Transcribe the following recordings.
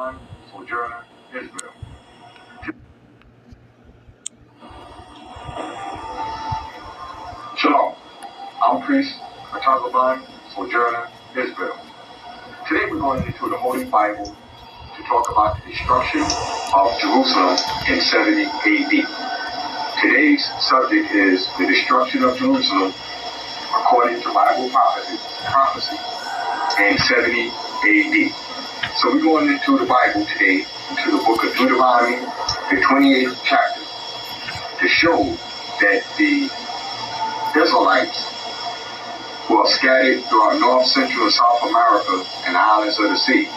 Taliban sojourner Israel. Shalom. I'm priest for sojourner Israel. Today we're going into the Holy Bible to talk about the destruction of Jerusalem in 70 AD. Today's subject is the destruction of Jerusalem according to Bible prophecy, prophecy in 70 AD. So we're going into the Bible today, into the book of Deuteronomy, the 28th chapter, to show that the Israelites who are scattered throughout North, Central, and South America and the islands of the sea,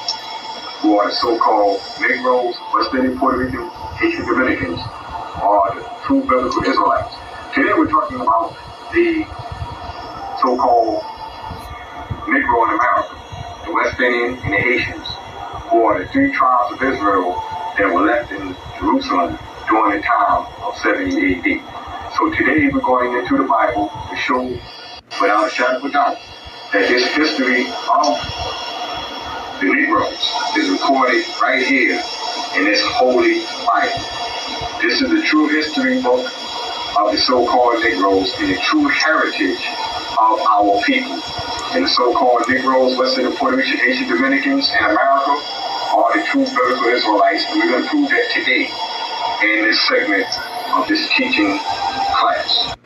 who are the so-called Negroes, West Indian, Puerto Rican, Haitian Dominicans, are the true biblical Israelites. Today we're talking about the so-called Negro in America, the West Indian and the Haitians, the three tribes of Israel that were left in Jerusalem during the time of 70 AD. So today we're going into the Bible to show without a shadow of doubt that this history of the Negroes is recorded right here in this holy Bible. This is the true history book of the so-called Negroes and the true heritage of our people. And the so-called Negroes, Western Puerto Rican, Haitian Dominicans, and America are the true biblical Israelites. And we're going to prove that today in this segment of this teaching class.